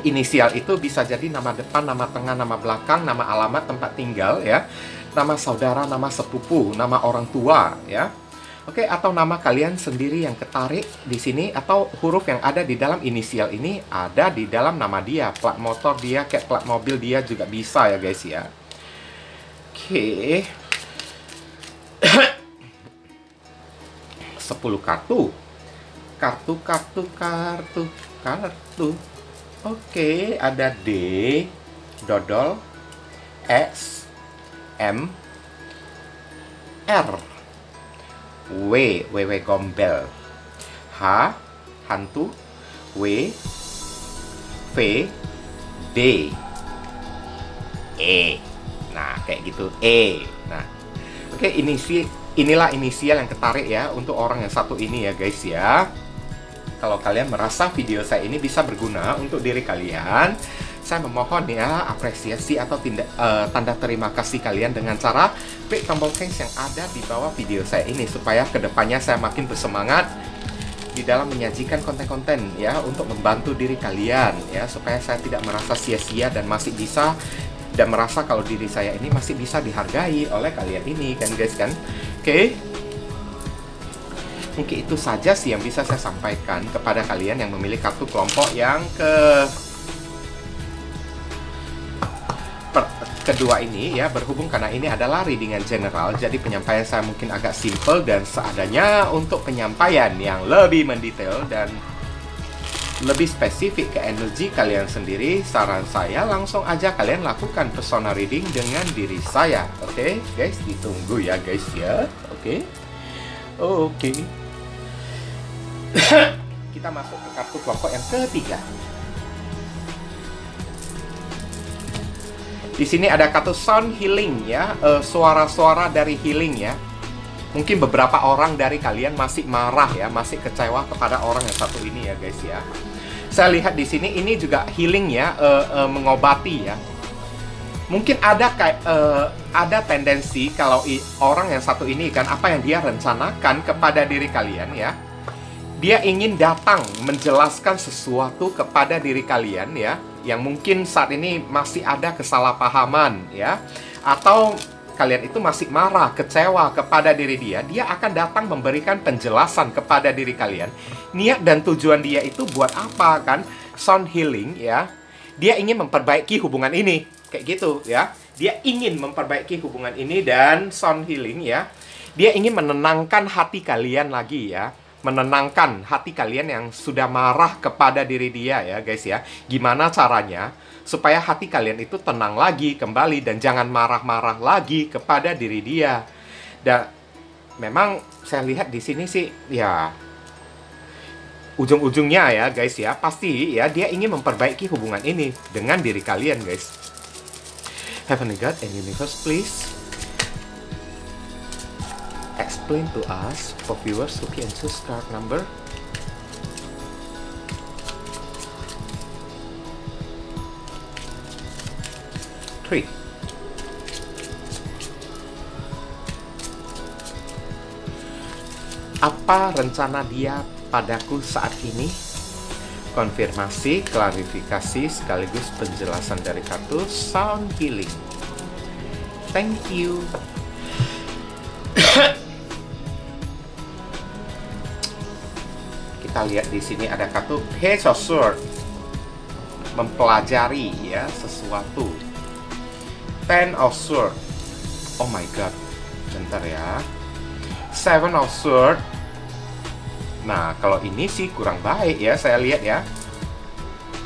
Inisial itu bisa jadi nama depan, nama tengah, nama belakang, nama alamat tempat tinggal ya. Nama saudara, nama sepupu, nama orang tua ya Oke, atau nama kalian sendiri yang ketarik di sini atau huruf yang ada di dalam inisial ini ada di dalam nama dia, plat motor dia, kayak plat mobil dia juga bisa ya guys ya. Oke. 10 kartu. Kartu kartu kartu kartu. Oke, ada D, dodol, X, M, R. W, wewe gombel. H, hantu. W, V, D, E. Nah, kayak gitu. E. Nah, oke inisi inilah inisial yang ketarik ya untuk orang yang satu ini ya guys ya. Kalau kalian merasa video saya ini bisa berguna untuk diri kalian, saya memohon ya apresiasi atau tindak, uh, tanda terima kasih kalian dengan cara klik tombol thanks yang ada di bawah video saya ini supaya ke depannya saya makin bersemangat di dalam menyajikan konten-konten ya untuk membantu diri kalian ya supaya saya tidak merasa sia-sia dan masih bisa dan merasa kalau diri saya ini masih bisa dihargai oleh kalian ini kan guys kan oke okay. mungkin itu saja sih yang bisa saya sampaikan kepada kalian yang memilih kartu kelompok yang ke kedua ini ya berhubung karena ini adalah readingan general jadi penyampaian saya mungkin agak simple dan seadanya untuk penyampaian yang lebih mendetail dan lebih spesifik ke energi kalian sendiri saran saya langsung aja kalian lakukan persona reading dengan diri saya oke okay, guys ditunggu ya guys ya oke okay? oke okay. kita masuk ke kartu kelompok yang ketiga Di sini ada kata sound healing ya, eh, suara-suara uh, dari healing ya. Mungkin beberapa orang dari kalian masih marah ya, masih kecewa kepada orang yang satu ini ya guys ya. Saya lihat di sini ini juga healing ya, uh, uh, mengobati ya. Mungkin ada kayak uh, ada tendensi kalau orang yang satu ini kan apa yang dia rencanakan kepada diri kalian ya. Dia ingin datang menjelaskan sesuatu kepada diri kalian ya yang mungkin saat ini masih ada kesalahpahaman ya atau kalian itu masih marah, kecewa kepada diri dia, dia akan datang memberikan penjelasan kepada diri kalian. Niat dan tujuan dia itu buat apa kan? Sound healing ya. Dia ingin memperbaiki hubungan ini. Kayak gitu ya. Dia ingin memperbaiki hubungan ini dan sound healing ya. Dia ingin menenangkan hati kalian lagi ya menenangkan hati kalian yang sudah marah kepada diri dia ya guys ya. Gimana caranya supaya hati kalian itu tenang lagi kembali dan jangan marah-marah lagi kepada diri dia. Dan memang saya lihat di sini sih ya ujung-ujungnya ya guys ya pasti ya dia ingin memperbaiki hubungan ini dengan diri kalian guys. Heavenly God and Universe please explain to us for viewers who can choose card number three. Apa rencana dia padaku saat ini? Konfirmasi, klarifikasi, sekaligus penjelasan dari kartu Sound Healing. Thank you. kita lihat di sini ada kartu Page of Sword. Mempelajari ya sesuatu. Ten of Sword. Oh my god. Bentar ya. Seven of Sword. Nah, kalau ini sih kurang baik ya, saya lihat ya.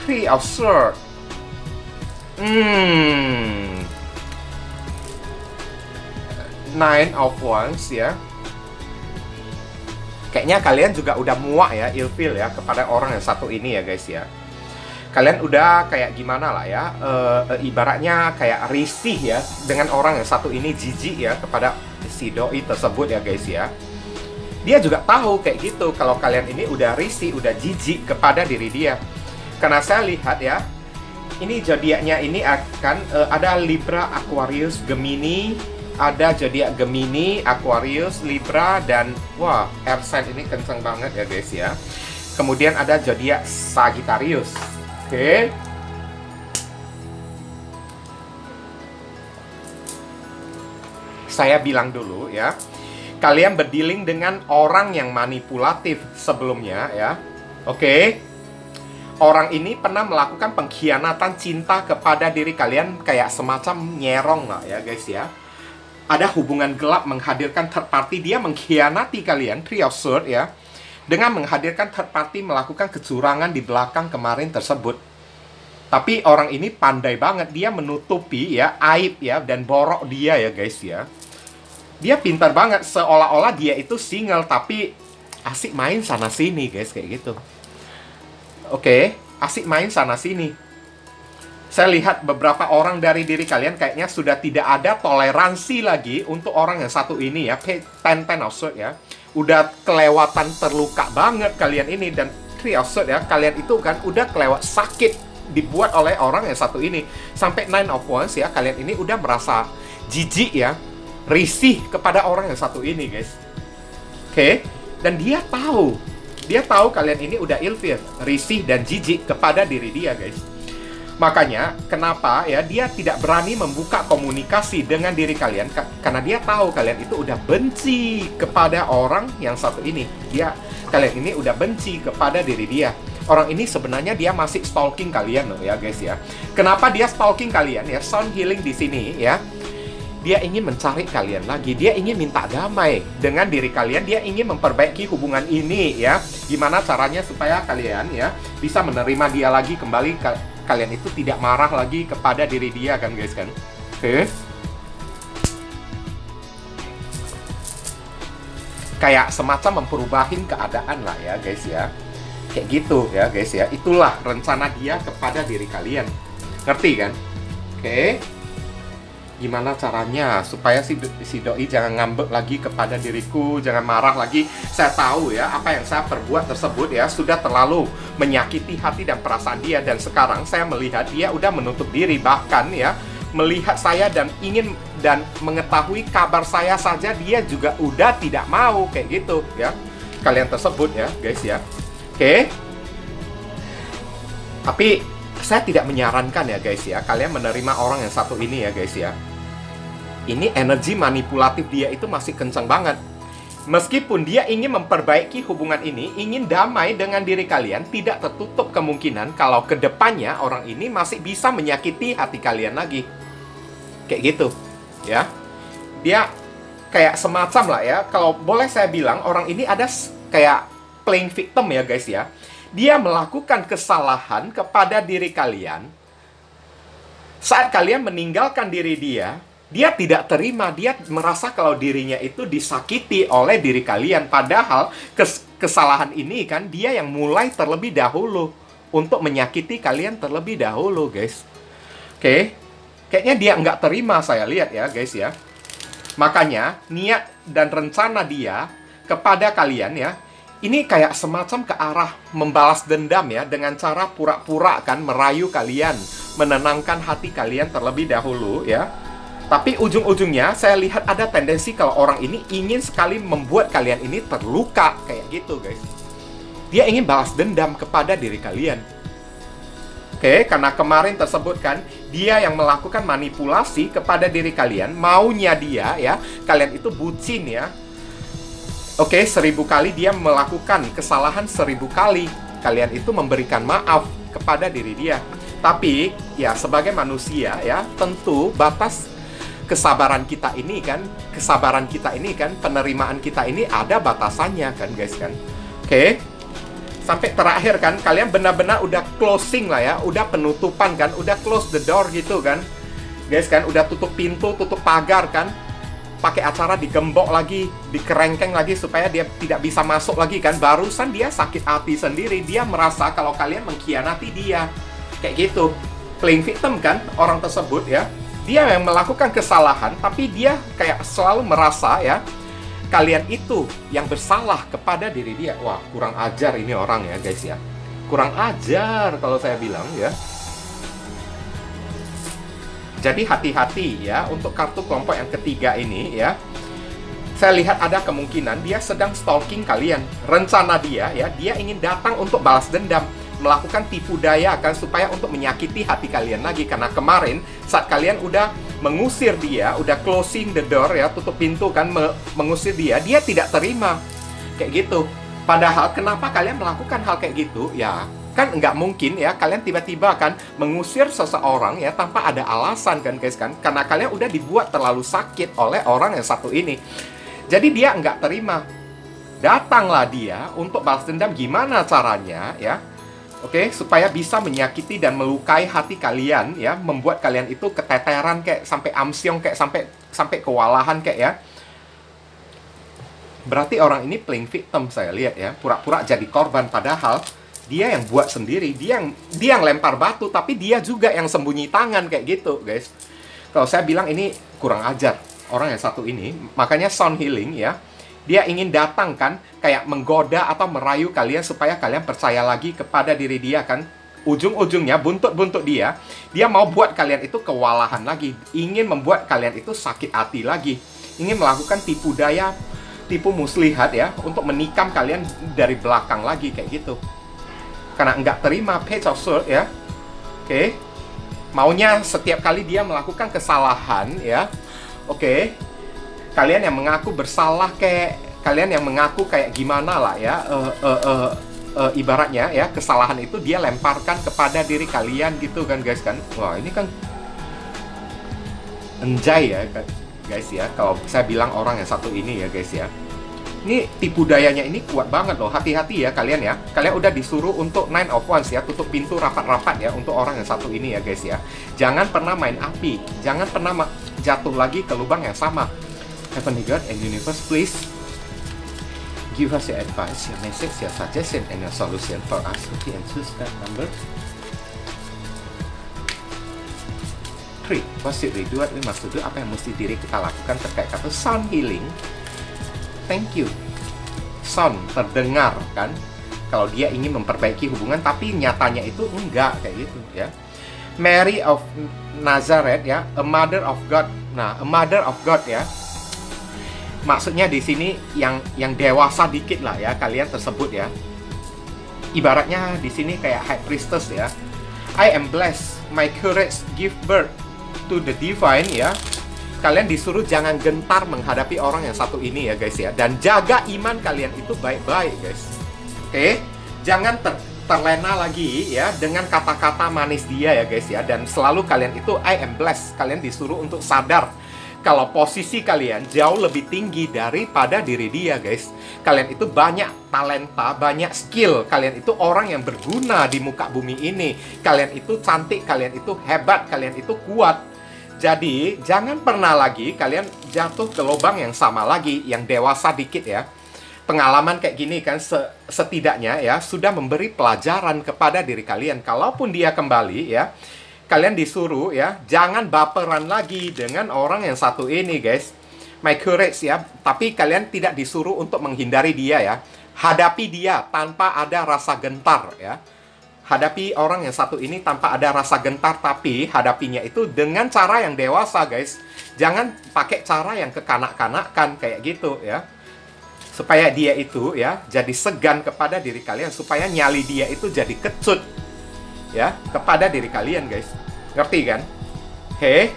Three of Sword. Hmm. Nine of Wands ya. Kayaknya kalian juga udah muak ya, ilfil ya kepada orang yang satu ini ya guys ya. Kalian udah kayak gimana lah ya, e, ibaratnya kayak risih ya dengan orang yang satu ini jijik ya kepada si doi tersebut ya guys ya. Dia juga tahu kayak gitu kalau kalian ini udah risih, udah jijik kepada diri dia. Karena saya lihat ya, ini zodiaknya ini akan uh, ada Libra, Aquarius, Gemini, ada zodiak Gemini, Aquarius, Libra dan wah, air sign ini kenceng banget ya guys ya. Kemudian ada zodiak Sagittarius. Oke. Saya bilang dulu ya kalian berdealing dengan orang yang manipulatif sebelumnya ya. Oke. Orang ini pernah melakukan pengkhianatan cinta kepada diri kalian kayak semacam nyerong lah ya guys ya. Ada hubungan gelap menghadirkan third party dia mengkhianati kalian, three of sword ya. Dengan menghadirkan third party melakukan kecurangan di belakang kemarin tersebut. Tapi orang ini pandai banget. Dia menutupi ya aib ya dan borok dia ya guys ya. Dia pintar banget. Seolah-olah dia itu single tapi asik main sana sini guys kayak gitu. Oke okay, asik main sana sini. Saya lihat beberapa orang dari diri kalian kayaknya sudah tidak ada toleransi lagi untuk orang yang satu ini ya. Ten ten ya udah kelewatan terluka banget kalian ini dan of ya kalian itu kan udah kelewat sakit dibuat oleh orang yang satu ini sampai nine of wands ya kalian ini udah merasa jijik ya risih kepada orang yang satu ini, guys. Oke, okay? dan dia tahu, dia tahu kalian ini udah ilfil, risih dan jijik kepada diri dia, guys. Makanya, kenapa ya dia tidak berani membuka komunikasi dengan diri kalian karena dia tahu kalian itu udah benci kepada orang yang satu ini. Dia kalian ini udah benci kepada diri dia. Orang ini sebenarnya dia masih stalking kalian loh ya guys ya. Kenapa dia stalking kalian ya? Sound healing di sini ya dia ingin mencari kalian lagi, dia ingin minta damai dengan diri kalian, dia ingin memperbaiki hubungan ini ya. Gimana caranya supaya kalian ya bisa menerima dia lagi kembali kalian itu tidak marah lagi kepada diri dia kan guys kan. Oke. Kayak semacam memperubahin keadaan lah ya guys ya. Kayak gitu ya guys ya. Itulah rencana dia kepada diri kalian. Ngerti kan? Oke. Okay gimana caranya supaya si, si doi jangan ngambek lagi kepada diriku, jangan marah lagi. Saya tahu ya apa yang saya perbuat tersebut ya sudah terlalu menyakiti hati dan perasaan dia dan sekarang saya melihat dia udah menutup diri bahkan ya melihat saya dan ingin dan mengetahui kabar saya saja dia juga udah tidak mau kayak gitu ya. Kalian tersebut ya, guys ya. Oke. Okay? Tapi saya tidak menyarankan ya guys ya kalian menerima orang yang satu ini ya guys ya ini energi manipulatif dia itu masih kencang banget. Meskipun dia ingin memperbaiki hubungan ini, ingin damai dengan diri kalian, tidak tertutup kemungkinan kalau ke depannya orang ini masih bisa menyakiti hati kalian lagi. Kayak gitu, ya. Dia kayak semacam lah ya, kalau boleh saya bilang, orang ini ada kayak playing victim ya guys ya. Dia melakukan kesalahan kepada diri kalian, saat kalian meninggalkan diri dia, dia tidak terima, dia merasa kalau dirinya itu disakiti oleh diri kalian. Padahal kes kesalahan ini kan dia yang mulai terlebih dahulu untuk menyakiti kalian terlebih dahulu, guys. Oke, okay? kayaknya dia nggak terima saya lihat ya, guys ya. Makanya niat dan rencana dia kepada kalian ya, ini kayak semacam ke arah membalas dendam ya dengan cara pura-pura kan merayu kalian, menenangkan hati kalian terlebih dahulu ya tapi ujung-ujungnya saya lihat ada tendensi kalau orang ini ingin sekali membuat kalian ini terluka kayak gitu guys. Dia ingin balas dendam kepada diri kalian. Oke, karena kemarin tersebut kan dia yang melakukan manipulasi kepada diri kalian, maunya dia ya, kalian itu bucin ya. Oke, seribu kali dia melakukan kesalahan seribu kali. Kalian itu memberikan maaf kepada diri dia. Tapi ya sebagai manusia ya tentu batas kesabaran kita ini kan, kesabaran kita ini kan, penerimaan kita ini ada batasannya kan guys kan. Oke. Okay? Sampai terakhir kan kalian benar-benar udah closing lah ya, udah penutupan kan, udah close the door gitu kan. Guys kan udah tutup pintu, tutup pagar kan pakai acara digembok lagi, dikerengkeng lagi supaya dia tidak bisa masuk lagi kan. Barusan dia sakit hati sendiri, dia merasa kalau kalian mengkhianati dia. Kayak gitu. Playing victim kan orang tersebut ya. Dia yang melakukan kesalahan tapi dia kayak selalu merasa ya kalian itu yang bersalah kepada diri dia. Wah, kurang ajar ini orang ya, guys ya. Kurang ajar kalau saya bilang ya. Jadi hati-hati ya untuk kartu kelompok yang ketiga ini ya. Saya lihat ada kemungkinan dia sedang stalking kalian. Rencana dia ya, dia ingin datang untuk balas dendam, melakukan tipu daya kan supaya untuk menyakiti hati kalian lagi karena kemarin saat kalian udah mengusir dia, udah closing the door ya, tutup pintu kan me mengusir dia, dia tidak terima. Kayak gitu. Padahal kenapa kalian melakukan hal kayak gitu? Ya, kan nggak mungkin ya kalian tiba-tiba kan mengusir seseorang ya tanpa ada alasan kan guys kan karena kalian udah dibuat terlalu sakit oleh orang yang satu ini jadi dia nggak terima datanglah dia untuk balas dendam gimana caranya ya Oke, supaya bisa menyakiti dan melukai hati kalian ya, membuat kalian itu keteteran kayak sampai amsyong kayak sampai sampai kewalahan kayak ya. Berarti orang ini playing victim saya lihat ya, pura-pura jadi korban padahal dia yang buat sendiri, dia yang dia yang lempar batu, tapi dia juga yang sembunyi tangan kayak gitu, guys. Kalau saya bilang ini kurang ajar orang yang satu ini, makanya sound healing ya, dia ingin datang kan, kayak menggoda atau merayu kalian supaya kalian percaya lagi kepada diri dia kan. Ujung-ujungnya buntut-buntut dia, dia mau buat kalian itu kewalahan lagi, ingin membuat kalian itu sakit hati lagi, ingin melakukan tipu daya, tipu muslihat ya, untuk menikam kalian dari belakang lagi kayak gitu karena nggak terima page of sword ya. Oke. Okay. Maunya setiap kali dia melakukan kesalahan ya. Oke. Okay. Kalian yang mengaku bersalah kayak kalian yang mengaku kayak gimana lah ya. Uh, uh, uh, uh, ibaratnya ya kesalahan itu dia lemparkan kepada diri kalian gitu kan guys kan. Wah, ini kan enjay ya guys ya kalau saya bilang orang yang satu ini ya guys ya ini tipu dayanya ini kuat banget loh. Hati-hati ya kalian ya. Kalian udah disuruh untuk nine of wands ya, tutup pintu rapat-rapat ya untuk orang yang satu ini ya guys ya. Jangan pernah main api. Jangan pernah jatuh lagi ke lubang yang sama. Heavenly God and Universe, please give us your advice, your message, your suggestion, and your solution for us. Okay, and choose that number. Three, what should we do? What we must do? Apa yang mesti diri kita lakukan terkait kata sound healing thank you sound terdengar kan kalau dia ingin memperbaiki hubungan tapi nyatanya itu enggak kayak gitu ya Mary of Nazareth ya a mother of God nah a mother of God ya maksudnya di sini yang yang dewasa dikit lah ya kalian tersebut ya. Ibaratnya di sini kayak high priestess ya. I am blessed my courage give birth to the divine ya. Kalian disuruh jangan gentar menghadapi orang yang satu ini ya guys ya. Dan jaga iman kalian itu baik-baik guys. Oke? Okay? jangan ter terlena lagi ya dengan kata-kata manis dia ya guys ya. Dan selalu kalian itu I am blessed. Kalian disuruh untuk sadar kalau posisi kalian jauh lebih tinggi daripada diri dia guys kalian itu banyak talenta banyak skill kalian itu orang yang berguna di muka bumi ini kalian itu cantik kalian itu hebat kalian itu kuat jadi, jangan pernah lagi kalian jatuh ke lubang yang sama lagi, yang dewasa dikit ya. Pengalaman kayak gini kan setidaknya ya sudah memberi pelajaran kepada diri kalian. Kalaupun dia kembali ya, kalian disuruh ya, jangan baperan lagi dengan orang yang satu ini, guys. My courage ya, tapi kalian tidak disuruh untuk menghindari dia ya. Hadapi dia tanpa ada rasa gentar ya. Hadapi orang yang satu ini tanpa ada rasa gentar tapi hadapinya itu dengan cara yang dewasa guys. Jangan pakai cara yang kekanak-kanakan kayak gitu ya. Supaya dia itu ya jadi segan kepada diri kalian. Supaya nyali dia itu jadi kecut ya kepada diri kalian guys. Ngerti kan? Oke.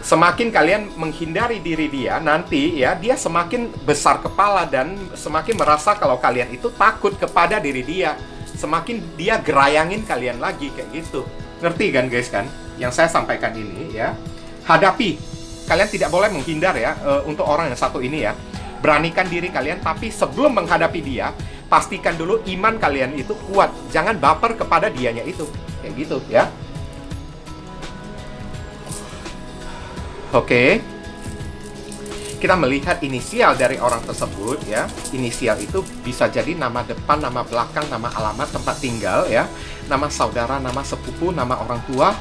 Semakin kalian menghindari diri dia nanti ya dia semakin besar kepala dan semakin merasa kalau kalian itu takut kepada diri dia. Semakin dia gerayangin kalian lagi kayak gitu. Ngerti kan guys kan? Yang saya sampaikan ini ya. Hadapi. Kalian tidak boleh menghindar ya uh, untuk orang yang satu ini ya. Beranikan diri kalian tapi sebelum menghadapi dia pastikan dulu iman kalian itu kuat jangan baper kepada dianya itu kayak gitu ya Oke. Kita melihat inisial dari orang tersebut ya. Inisial itu bisa jadi nama depan, nama belakang, nama alamat tempat tinggal ya, nama saudara, nama sepupu, nama orang tua,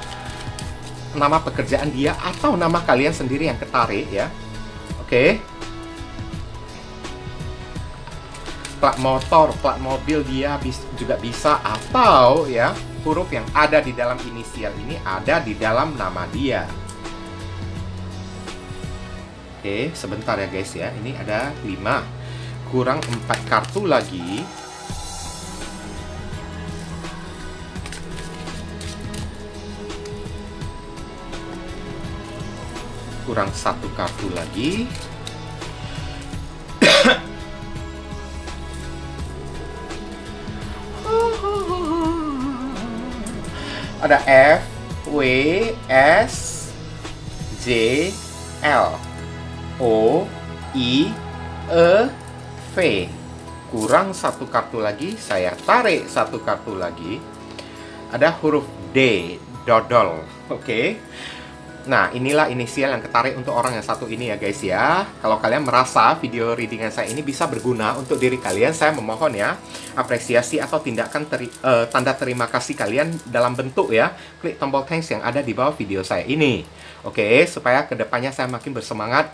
nama pekerjaan dia atau nama kalian sendiri yang ketarik ya. Oke. Plat motor, plat mobil dia juga bisa atau ya huruf yang ada di dalam inisial ini ada di dalam nama dia. Oke, sebentar ya guys ya. Ini ada 5 kurang 4 kartu lagi. Kurang satu kartu lagi. Ada F, W, S, J, L. O, I, E, V. Kurang satu kartu lagi, saya tarik satu kartu lagi. Ada huruf D, dodol. Oke. Okay. Nah, inilah inisial yang ketarik untuk orang yang satu ini ya guys ya. Kalau kalian merasa video readingan saya ini bisa berguna untuk diri kalian, saya memohon ya, apresiasi atau tindakan teri, uh, tanda terima kasih kalian dalam bentuk ya, klik tombol thanks yang ada di bawah video saya ini. Oke, okay, supaya ke depannya saya makin bersemangat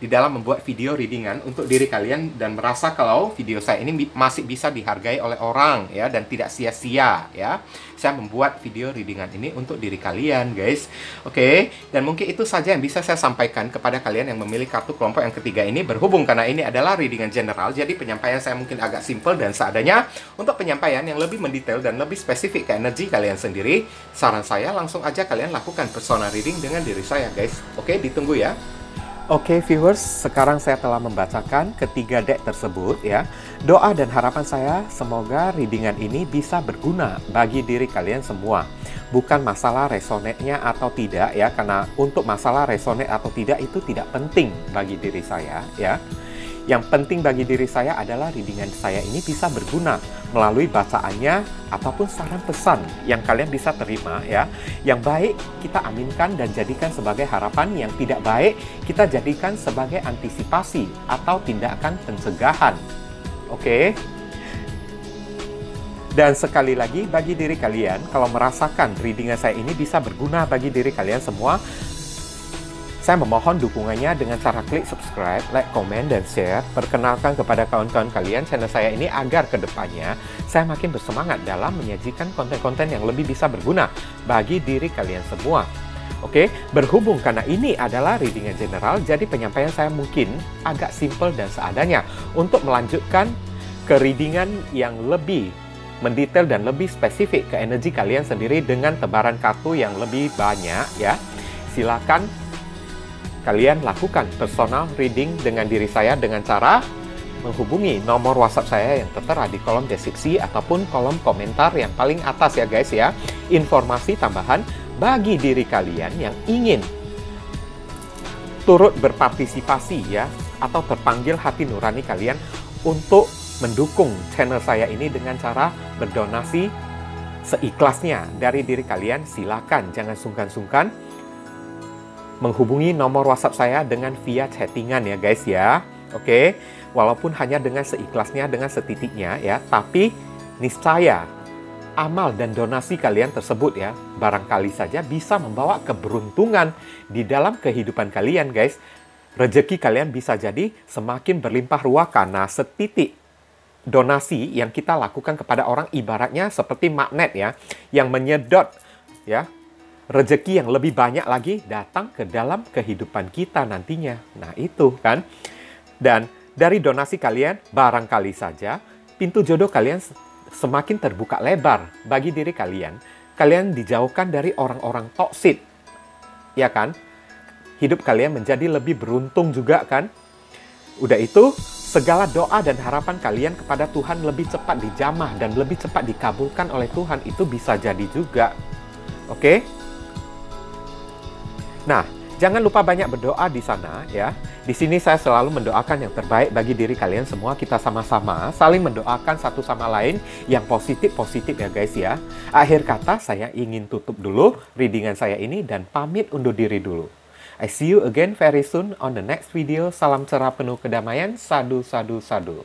di dalam membuat video readingan untuk diri kalian dan merasa kalau video saya ini masih bisa dihargai oleh orang ya dan tidak sia-sia ya. Saya membuat video readingan ini untuk diri kalian, guys. Oke, dan mungkin itu saja yang bisa saya sampaikan kepada kalian yang memilih kartu kelompok yang ketiga ini berhubung karena ini adalah readingan general. Jadi penyampaian saya mungkin agak simple dan seadanya. Untuk penyampaian yang lebih mendetail dan lebih spesifik ke energi kalian sendiri, saran saya langsung aja kalian lakukan personal reading dengan diri saya, guys. Oke, ditunggu ya. Oke okay, viewers, sekarang saya telah membacakan ketiga deck tersebut ya. Doa dan harapan saya semoga readingan ini bisa berguna bagi diri kalian semua. Bukan masalah resonate-nya atau tidak ya, karena untuk masalah resonate atau tidak itu tidak penting bagi diri saya ya. Yang penting bagi diri saya adalah readingan saya ini bisa berguna melalui bacaannya ataupun saran pesan yang kalian bisa terima ya. Yang baik kita aminkan dan jadikan sebagai harapan, yang tidak baik kita jadikan sebagai antisipasi atau tindakan pencegahan. Oke. Dan sekali lagi bagi diri kalian kalau merasakan readingan saya ini bisa berguna bagi diri kalian semua, saya memohon dukungannya dengan cara klik subscribe, like, komen, dan share. Perkenalkan kepada kawan-kawan kalian channel saya ini agar ke depannya saya makin bersemangat dalam menyajikan konten-konten yang lebih bisa berguna bagi diri kalian semua. Oke, berhubung karena ini adalah readingan general, jadi penyampaian saya mungkin agak simple dan seadanya untuk melanjutkan ke readingan yang lebih mendetail dan lebih spesifik ke energi kalian sendiri dengan tebaran kartu yang lebih banyak ya. Silakan kalian lakukan personal reading dengan diri saya dengan cara menghubungi nomor WhatsApp saya yang tertera di kolom deskripsi ataupun kolom komentar yang paling atas ya guys ya. Informasi tambahan bagi diri kalian yang ingin turut berpartisipasi ya atau terpanggil hati nurani kalian untuk mendukung channel saya ini dengan cara berdonasi seikhlasnya dari diri kalian silakan jangan sungkan-sungkan menghubungi nomor WhatsApp saya dengan via chattingan ya guys ya. Oke, walaupun hanya dengan seikhlasnya, dengan setitiknya ya, tapi niscaya amal dan donasi kalian tersebut ya, barangkali saja bisa membawa keberuntungan di dalam kehidupan kalian guys. Rezeki kalian bisa jadi semakin berlimpah ruah karena setitik donasi yang kita lakukan kepada orang ibaratnya seperti magnet ya, yang menyedot ya rezeki yang lebih banyak lagi datang ke dalam kehidupan kita nantinya. Nah, itu kan. Dan dari donasi kalian, barangkali saja pintu jodoh kalian semakin terbuka lebar bagi diri kalian. Kalian dijauhkan dari orang-orang toksik. Ya kan? hidup kalian menjadi lebih beruntung juga kan? Udah itu, segala doa dan harapan kalian kepada Tuhan lebih cepat dijamah dan lebih cepat dikabulkan oleh Tuhan itu bisa jadi juga. Oke? Nah, jangan lupa banyak berdoa di sana ya. Di sini saya selalu mendoakan yang terbaik bagi diri kalian semua. Kita sama-sama saling mendoakan satu sama lain yang positif-positif ya guys ya. Akhir kata saya ingin tutup dulu readingan saya ini dan pamit undur diri dulu. I see you again very soon on the next video. Salam cerah penuh kedamaian. Sadu, sadu, sadu.